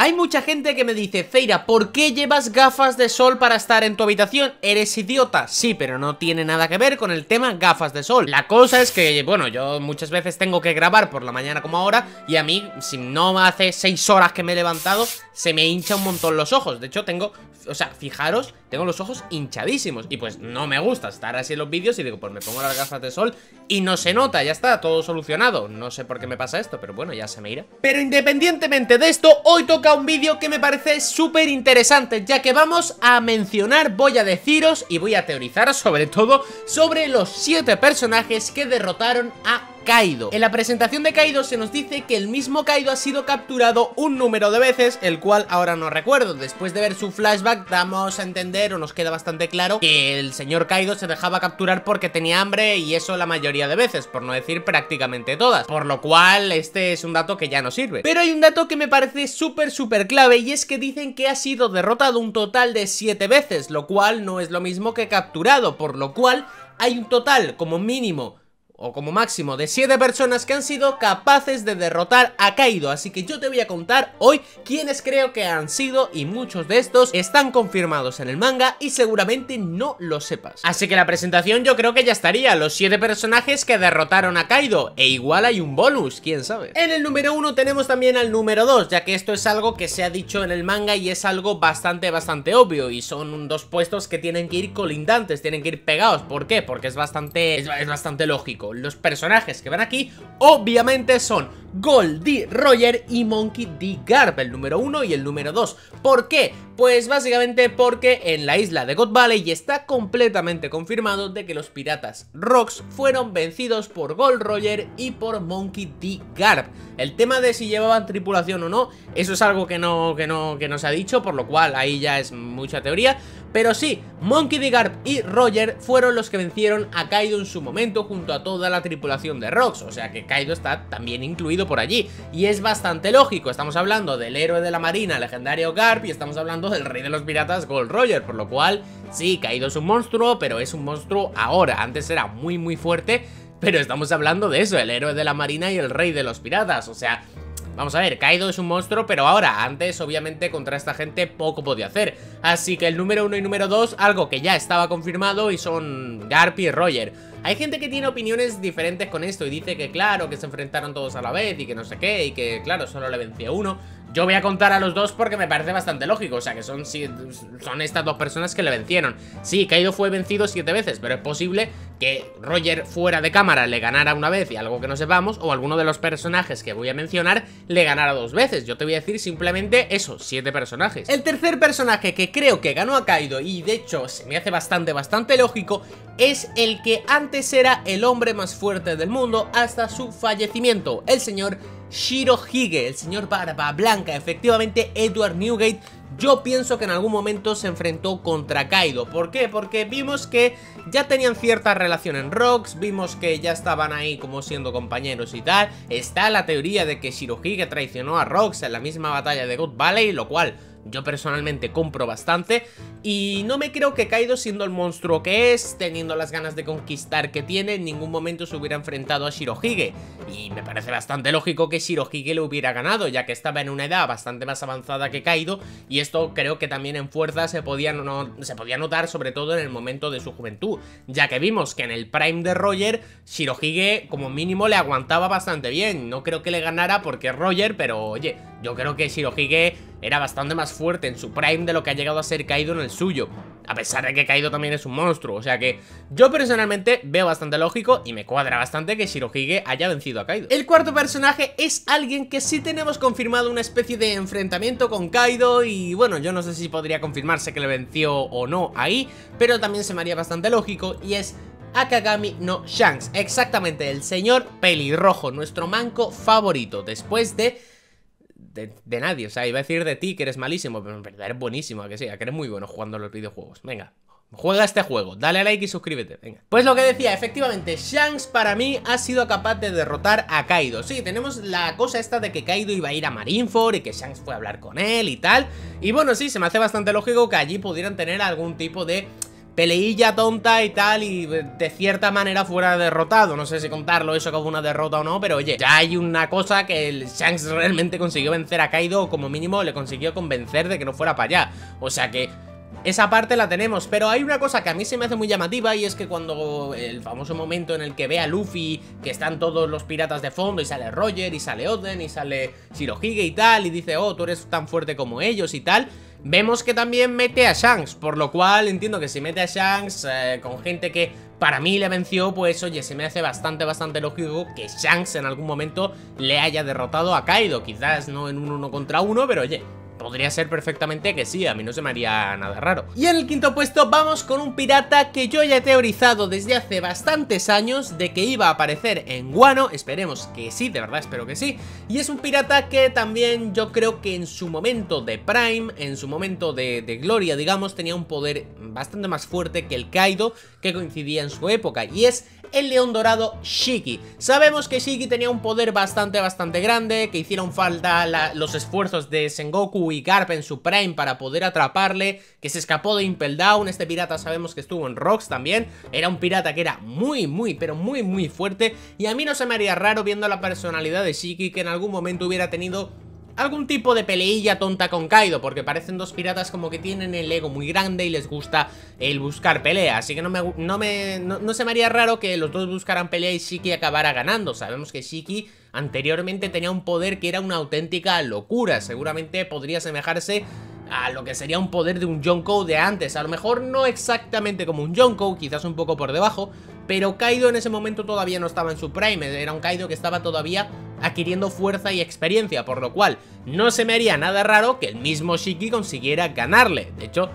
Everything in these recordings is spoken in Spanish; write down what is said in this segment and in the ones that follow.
Hay mucha gente que me dice, Feira, ¿por qué llevas gafas de sol para estar en tu habitación? ¿Eres idiota? Sí, pero no tiene nada que ver con el tema gafas de sol. La cosa es que, bueno, yo muchas veces tengo que grabar por la mañana como ahora y a mí, si no hace 6 horas que me he levantado, se me hincha un montón los ojos. De hecho, tengo, o sea, fijaros, tengo los ojos hinchadísimos y pues no me gusta estar así en los vídeos y digo, pues me pongo las gafas de sol y no se nota, ya está, todo solucionado. No sé por qué me pasa esto, pero bueno, ya se me irá. Pero independientemente de esto, hoy toca un vídeo que me parece súper interesante, ya que vamos a mencionar, voy a deciros y voy a teorizar sobre todo sobre los 7 personajes que derrotaron a Kaido. En la presentación de Kaido se nos dice que el mismo Kaido ha sido capturado un número de veces, el cual ahora no recuerdo. Después de ver su flashback damos a entender o nos queda bastante claro que el señor Kaido se dejaba capturar porque tenía hambre y eso la mayoría de veces, por no decir prácticamente todas. Por lo cual este es un dato que ya no sirve. Pero hay un dato que me parece súper súper clave y es que dicen que ha sido derrotado un total de 7 veces, lo cual no es lo mismo que capturado, por lo cual hay un total como mínimo o como máximo de 7 personas que han sido capaces de derrotar a Kaido. Así que yo te voy a contar hoy quiénes creo que han sido y muchos de estos están confirmados en el manga y seguramente no lo sepas. Así que la presentación yo creo que ya estaría, los 7 personajes que derrotaron a Kaido E igual hay un bonus, quién sabe. En el número 1 tenemos también al número 2 ya que esto es algo que se ha dicho en el manga y es algo bastante bastante obvio Y son dos puestos que tienen que ir colindantes, tienen que ir pegados. ¿Por qué? Porque es bastante, es bastante lógico los personajes que van aquí obviamente son Gold Roger y Monkey D. Garp, el número 1 y el número 2. ¿Por qué? Pues básicamente porque en la isla de God Valley está completamente confirmado de que los piratas Rocks fueron vencidos por Gold Roger y por Monkey D. Garp. El tema de si llevaban tripulación o no, eso es algo que no, que no, que no se ha dicho, por lo cual ahí ya es mucha teoría. Pero sí, Monkey D. Garp y Roger fueron los que vencieron a Kaido en su momento junto a toda la tripulación de Rocks, o sea que Kaido está también incluido por allí. Y es bastante lógico, estamos hablando del héroe de la marina legendario Garp y estamos hablando del rey de los piratas Gold Roger, por lo cual sí, Kaido es un monstruo, pero es un monstruo ahora, antes era muy muy fuerte, pero estamos hablando de eso, el héroe de la marina y el rey de los piratas, o sea... Vamos a ver, Kaido es un monstruo, pero ahora, antes obviamente contra esta gente poco podía hacer. Así que el número 1 y número 2, algo que ya estaba confirmado y son Garp y Roger. Hay gente que tiene opiniones diferentes con esto y dice que claro, que se enfrentaron todos a la vez y que no sé qué, y que claro, solo le vencía uno. Yo voy a contar a los dos porque me parece bastante lógico, o sea que son, son estas dos personas que le vencieron. Sí, Kaido fue vencido siete veces, pero es posible que Roger fuera de cámara le ganara una vez y algo que no sepamos, o alguno de los personajes que voy a mencionar le ganara dos veces. Yo te voy a decir simplemente eso, siete personajes. El tercer personaje que creo que ganó a Kaido, y de hecho se me hace bastante, bastante lógico, es el que antes era el hombre más fuerte del mundo hasta su fallecimiento, el señor Shirohige, el señor Barba Blanca, efectivamente Edward Newgate yo pienso que en algún momento se enfrentó contra Kaido. ¿Por qué? Porque vimos que ya tenían cierta relación en Rocks, vimos que ya estaban ahí como siendo compañeros y tal. Está la teoría de que Shirohige traicionó a Rocks en la misma batalla de God Valley, lo cual yo personalmente compro bastante y no me creo que Kaido siendo el monstruo que es, teniendo las ganas de conquistar que tiene, en ningún momento se hubiera enfrentado a Shirohige. Y me parece bastante lógico que Shirohige le hubiera ganado, ya que estaba en una edad bastante más avanzada que Kaido y esto creo que también en fuerza se podía, no, se podía notar sobre todo en el momento de su juventud, ya que vimos que en el prime de Roger, Shirohige como mínimo le aguantaba bastante bien. No creo que le ganara porque es Roger, pero oye, yo creo que Shirohige era bastante más fuerte en su prime de lo que ha llegado a ser Kaido en el suyo. A pesar de que Kaido también es un monstruo. O sea que yo personalmente veo bastante lógico y me cuadra bastante que Shirohige haya vencido a Kaido. El cuarto personaje es alguien que sí tenemos confirmado una especie de enfrentamiento con Kaido y bueno, yo no sé si podría confirmarse que le venció o no ahí, pero también se me haría bastante lógico y es Akagami no Shanks, exactamente el señor pelirrojo, nuestro manco favorito, después de de, nadie. O sea, iba a decir de ti que eres malísimo, pero en verdad eres buenísimo, a que sea, que eres muy bueno jugando los videojuegos. Venga, Juega este juego, dale a like y suscríbete, venga Pues lo que decía, efectivamente, Shanks para mí ha sido capaz de derrotar a Kaido Sí, tenemos la cosa esta de que Kaido iba a ir a Marineford y que Shanks fue a hablar con él y tal Y bueno, sí, se me hace bastante lógico que allí pudieran tener algún tipo de peleilla tonta y tal y de cierta manera fuera derrotado. No sé si contarlo eso como una derrota o no, pero oye, ya hay una cosa que el Shanks realmente consiguió vencer a Kaido o como mínimo le consiguió convencer de que no fuera para allá. O sea que esa parte la tenemos, pero hay una cosa que a mí se me hace muy llamativa y es que cuando el famoso momento en el que ve a Luffy, que están todos los piratas de fondo y sale Roger y sale Oden y sale Shirohige y tal, y dice, oh, tú eres tan fuerte como ellos y tal, vemos que también mete a Shanks, por lo cual entiendo que si mete a Shanks eh, con gente que para mí le venció, pues oye, se me hace bastante, bastante lógico que Shanks en algún momento le haya derrotado a Kaido, quizás no en un uno contra uno, pero oye, Podría ser perfectamente que sí, a mí no se me haría nada raro. Y en el quinto puesto vamos con un pirata que yo ya he teorizado desde hace bastantes años de que iba a aparecer en Guano, esperemos que sí, de verdad espero que sí. Y es un pirata que también yo creo que en su momento de Prime, en su momento de, gloria, digamos, tenía un poder bastante más fuerte que el Kaido que coincidía en su época. Y es el león dorado Shiki. Sabemos que Shiki tenía un poder bastante, bastante grande, que hicieron falta los esfuerzos de Sengoku y Garp en su prime para poder atraparle, que se escapó de Impel Down, este pirata sabemos que estuvo en Rocks también, era un pirata que era muy, muy, pero muy, muy fuerte, y a mí no se me haría raro viendo la personalidad de Shiki que en algún momento hubiera tenido algún tipo de peleilla tonta con Kaido, porque parecen dos piratas como que tienen el ego muy grande y les gusta el buscar pelea, así que no me, no, me, no, se me haría raro que los dos buscaran pelea y Shiki acabara ganando, sabemos que Shiki anteriormente tenía un poder que era una auténtica locura, seguramente podría asemejarse a lo que sería un poder de un Yonkou de antes, a lo mejor no exactamente como un Yonkou, quizás un poco por debajo, pero Kaido en ese momento todavía no estaba en su prime, era un Kaido que estaba todavía adquiriendo fuerza y experiencia, por lo cual no se me haría nada raro que el mismo Shiki consiguiera ganarle. De hecho,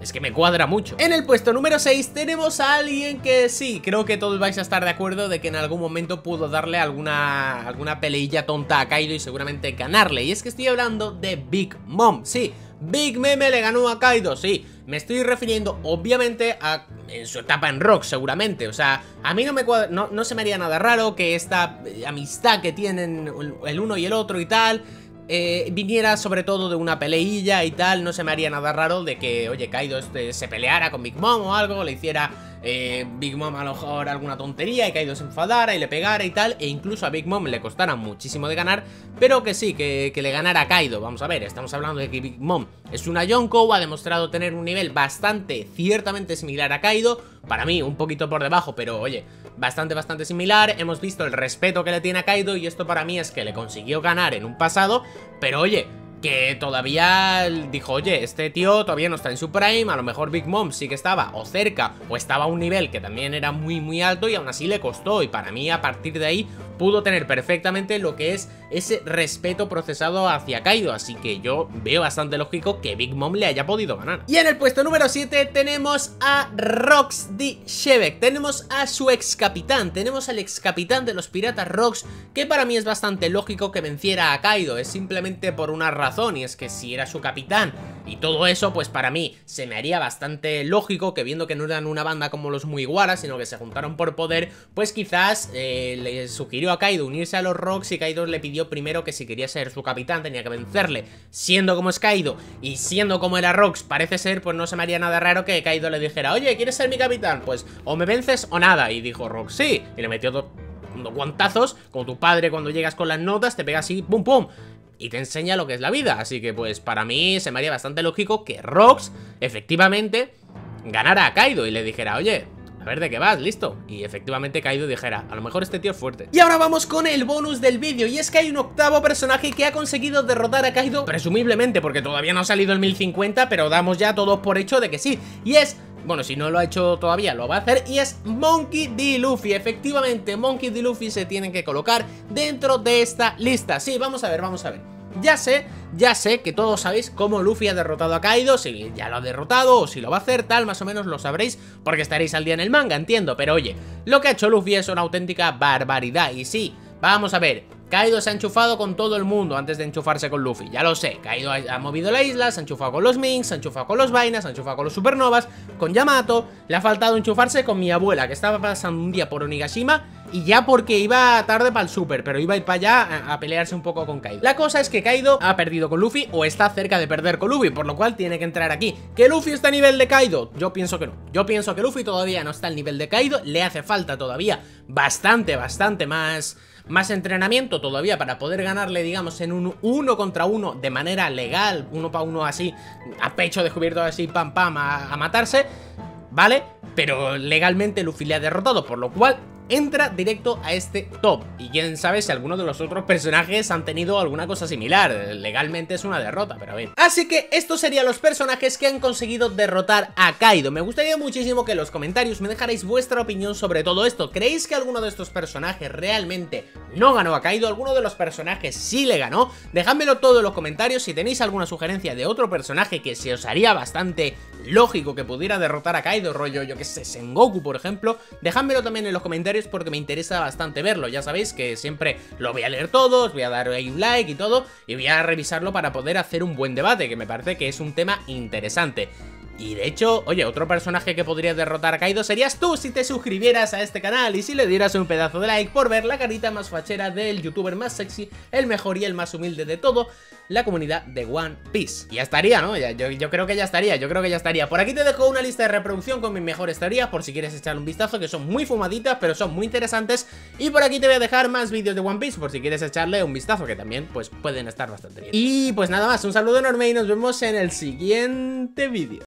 es que me cuadra mucho. En el puesto número 6 tenemos a alguien que sí, creo que todos vais a estar de acuerdo de que en algún momento pudo darle alguna, alguna peleilla tonta a Kaido y seguramente ganarle. Y es que estoy hablando de Big Mom, sí, Big Meme le ganó a Kaido, sí. Me estoy refiriendo, obviamente, a en su etapa en Rock, seguramente. O sea, a mí no me no, no se me haría nada raro que esta eh, amistad que tienen el uno y el otro y tal... Eh, viniera sobre todo de una peleilla y tal, no se me haría nada raro de que, oye, Kaido este, se peleara con Big Mom o algo, le hiciera eh, Big Mom a lo mejor alguna tontería y Kaido se enfadara y le pegara y tal, e incluso a Big Mom le costara muchísimo de ganar, pero que sí, que, le ganara Kaido. Vamos a ver, estamos hablando de que Big Mom es una Yonkou, ha demostrado tener un nivel bastante, ciertamente similar a Kaido, para mí un poquito por debajo, pero oye, bastante, bastante similar. Hemos visto el respeto que le tiene a Kaido y esto para mí es que le consiguió ganar en un pasado, pero oye, que todavía dijo, oye, este tío todavía no está en su prime, a lo mejor Big Mom sí que estaba o cerca o estaba a un nivel que también era muy muy alto y aún así le costó y para mí a partir de ahí pudo tener perfectamente lo que es ese respeto procesado hacia Kaido, así que yo veo bastante lógico que Big Mom le haya podido ganar. Y en el puesto número 7 tenemos a Rox D. Shebek, tenemos a su ex capitán, tenemos al ex capitán de los piratas Rox, que para mí es bastante lógico que venciera a Kaido, es simplemente por una razón y es que si era su capitán y todo eso, pues para mí se me haría bastante lógico que viendo que no eran una banda como los Mugiwara, sino que se juntaron por poder, pues quizás eh, le sugirió a Kaido unirse a los Rocks y Kaido le pidió primero que si quería ser su capitán tenía que vencerle, siendo como es Kaido y siendo como era Rocks, parece ser, pues no se me haría nada raro que Kaido le dijera, oye, ¿quieres ser mi capitán? Pues o me vences o nada, y dijo Rocks, sí, y le metió dos guantazos, como tu padre cuando llegas con las notas, te pega así, pum pum, y te enseña lo que es la vida. Así que pues para mí se me haría bastante lógico que Rox efectivamente ganara a Kaido y le dijera, oye, a ver de qué vas, listo. Y efectivamente Kaido dijera, a lo mejor este tío es fuerte. Y ahora vamos con el bonus del vídeo, y es que hay un octavo personaje que ha conseguido derrotar a Kaido, presumiblemente, porque todavía no ha salido el 1050, pero damos ya todos por hecho de que sí. Y es bueno, si no lo ha hecho todavía, lo va a hacer Y es Monkey D. Luffy Efectivamente, Monkey D. Luffy se tienen que colocar dentro de esta lista Sí, vamos a ver, vamos a ver Ya sé, ya sé que todos sabéis cómo Luffy ha derrotado a Kaido Si ya lo ha derrotado o si lo va a hacer, tal, más o menos lo sabréis Porque estaréis al día en el manga, entiendo Pero oye, lo que ha hecho Luffy es una auténtica barbaridad Y sí, vamos a ver Kaido se ha enchufado con todo el mundo antes de enchufarse con Luffy, ya lo sé. Kaido ha, movido la isla, se ha enchufado con los Minks, se ha enchufado con los Vainas, se ha enchufado con los Supernovas, con Yamato. Le ha faltado enchufarse con mi abuela, que estaba pasando un día por Onigashima Y ya porque iba tarde para el super, pero iba a ir para allá a, pelearse un poco con Kaido. La cosa es que Kaido ha perdido con Luffy o está cerca de perder con Luffy, por lo cual tiene que entrar aquí. ¿Que Luffy está a nivel de Kaido? Yo pienso que no. Yo pienso que Luffy todavía no está al nivel de Kaido, le hace falta todavía bastante, bastante más más entrenamiento todavía para poder ganarle, digamos, en un uno contra uno de manera legal, uno para uno así, a pecho descubierto así, pam pam, a, a matarse, ¿vale? Pero legalmente Luffy le ha derrotado, por lo cual entra directo a este top. Y quién sabe si alguno de los otros personajes han tenido alguna cosa similar. Legalmente es una derrota, pero ver. Así que estos serían los personajes que han conseguido derrotar a Kaido. Me gustaría muchísimo que en los comentarios me dejarais vuestra opinión sobre todo esto. ¿Creéis que alguno de estos personajes realmente no ganó a Kaido? ¿Alguno de los personajes sí le ganó? Dejádmelo todo en los comentarios si tenéis alguna sugerencia de otro personaje que se os haría bastante lógico que pudiera derrotar a Kaido, rollo, yo que sé, Sengoku, por ejemplo. Dejádmelo también en los comentarios porque me interesa bastante verlo. Ya sabéis que siempre lo voy a leer todos, voy a dar ahí un like y todo, y voy a revisarlo para poder hacer un buen debate, que me parece que es un tema interesante. Y de hecho, oye, otro personaje que podría derrotar a Kaido serías tú si te suscribieras a este canal y si le dieras un pedazo de like por ver la carita más fachera del youtuber más sexy, el mejor y el más humilde de todo, la comunidad de One Piece. Y ya estaría, ¿no? yo, creo que ya estaría, yo creo que ya estaría. Por aquí te dejo una lista de reproducción con mis mejores teorías por si quieres echar un vistazo, que son muy fumaditas, pero son muy interesantes. Y por aquí te voy a dejar más vídeos de One Piece por si quieres echarle un vistazo, que también, pues, pueden estar bastante bien. Y pues nada más, un saludo enorme y nos vemos en el siguiente vídeo.